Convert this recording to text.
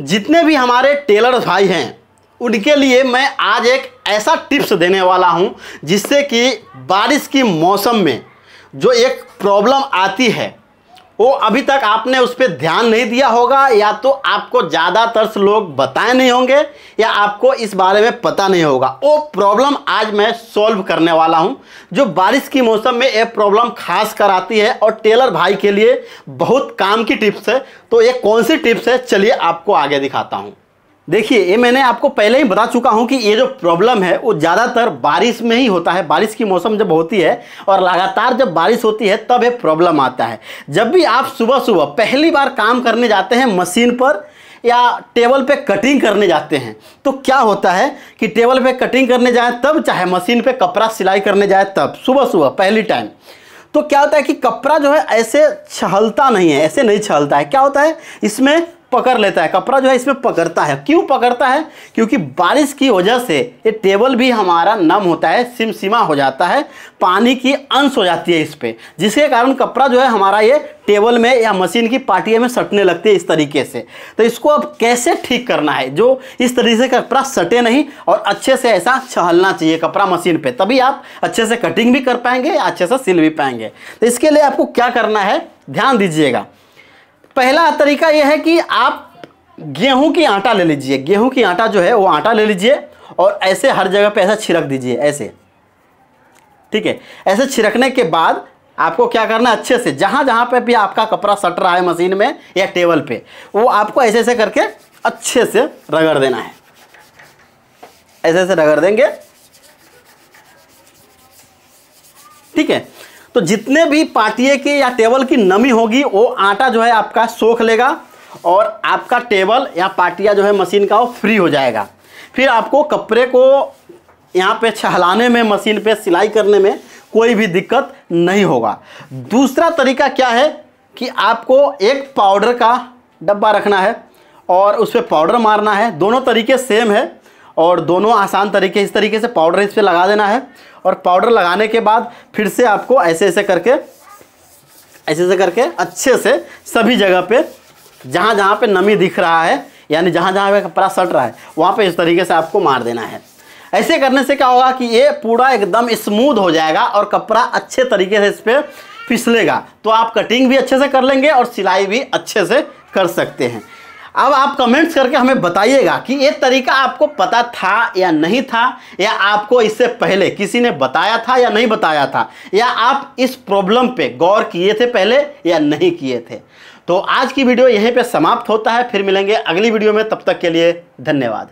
जितने भी हमारे टेलर भाई हैं, उनके लिए मैं आज एक ऐसा टिप्स देने वाला हूँ, जिससे कि बारिश की मौसम में जो एक प्रॉब्लम आती है वो अभी तक आपने उस पर ध्यान नहीं दिया होगा, या तो आपको ज़्यादातर लोग बताए नहीं होंगे, या आपको इस बारे में पता नहीं होगा। वो प्रॉब्लम आज मैं सॉल्व करने वाला हूँ। जो बारिश की मौसम में ये प्रॉब्लम खास कर आती है, और टेलर भाई के लिए बहुत काम की टिप्स है तो ये कौन सी टिप्स है, चलिए आपको आगे दिखाता हूँ। देखिए, ये मैंने आपको पहले ही बता चुका हूँ कि ये जो प्रॉब्लम है, वो ज़्यादातर बारिश में ही होता है। बारिश की मौसम जब होती है और लगातार जब बारिश होती है, तब ये प्रॉब्लम आता है। जब भी आप सुबह सुबह पहली बार काम करने जाते हैं मशीन पर या टेबल पे कटिंग करने जाते हैं तो क्या होता है कि टेबल पे कटिंग करने जाए तब, चाहे मशीन पे कपड़ा सिलाई करने जाए तब सुबह सुबह पहली टाइम तो क्या होता है कि कपड़ा जो है ऐसे छहलता नहीं है, ऐसे नहीं छहलता है। क्या होता है? इसमें पकड़ लेता है, कपड़ा जो है इसमें पकड़ता है। क्यों पकड़ता है? क्योंकि बारिश की वजह से ये टेबल भी हमारा नम होता है, सिमसिमा हो जाता है, पानी की अंश हो जाती है इस पर जिसके कारण कपड़ा जो है हमारा ये टेबल में या मशीन की पार्टियों में सटने लगती है इस तरीके से। तो इसको अब कैसे ठीक करना है? जो इस तरीके से कपड़ा सटे नहीं और अच्छे से ऐसा छहलना चाहिए कपड़ा मशीन पे, तभी आप अच्छे से कटिंग भी कर पाएँगे अच्छे से सिल भी पाएँगे। तो इसके लिए आपको क्या करना है? ध्यान दीजिएगा। पहला तरीका यह है कि आप गेहूँ की आटा ले लीजिए। गेहूँ की आटा जो है, वो आटा ले लीजिए और ऐसे हर जगह पे ऐसा छिड़क दीजिए, ऐसे। ठीक है? ऐसे छिड़कने के बाद आपको क्या करना अच्छे से, जहाँ जहाँ पे भी आपका कपड़ा सट रहा है मशीन में या टेबल पे, वो आपको ऐसे ऐसे करके अच्छे से रगड़ देना है। ऐसे ऐसे रगड़ देंगे। ठीक है? तो जितने भी पाटिए की या टेबल की नमी होगी, वो आटा जो है आपका सोख लेगा और आपका टेबल या पाटिया जो है मशीन का वो फ्री हो जाएगा। फिर आपको कपड़े को यहाँ पे छहलाने में, मशीन पे सिलाई करने में कोई भी दिक्कत नहीं होगा। दूसरा तरीका क्या है कि आपको एक पाउडर का डब्बा रखना है और उस पर पाउडर मारना है। दोनों तरीके सेम है। और दोनों आसान तरीके, इस तरीके से पाउडर इस पर लगा देना है। और पाउडर लगाने के बाद फिर से आपको ऐसे ऐसे करके, ऐसे ऐसे करके अच्छे से सभी जगह पे, जहाँ जहाँ पे नमी दिख रहा है, यानी जहाँ जहाँ पे कपड़ा सट रहा है, वहाँ पे इस तरीके से आपको मार देना है। ऐसे करने से क्या होगा कि ये पूरा एकदम स्मूथ हो जाएगा और कपड़ा अच्छे तरीके से इस पर फिसलेगा। तो आप कटिंग भी अच्छे से कर लेंगे और सिलाई भी अच्छे से कर सकते हैं। अब आप कमेंट्स करके हमें बताइएगा कि ये तरीका आपको पता था या नहीं था, या आपको इससे पहले किसी ने बताया था या नहीं बताया था, या आप इस प्रॉब्लम पे गौर किए थे पहले या नहीं किए थे। तो आज की वीडियो यहीं पे समाप्त होता है, फिर मिलेंगे अगली वीडियो में, तब तक के लिए धन्यवाद।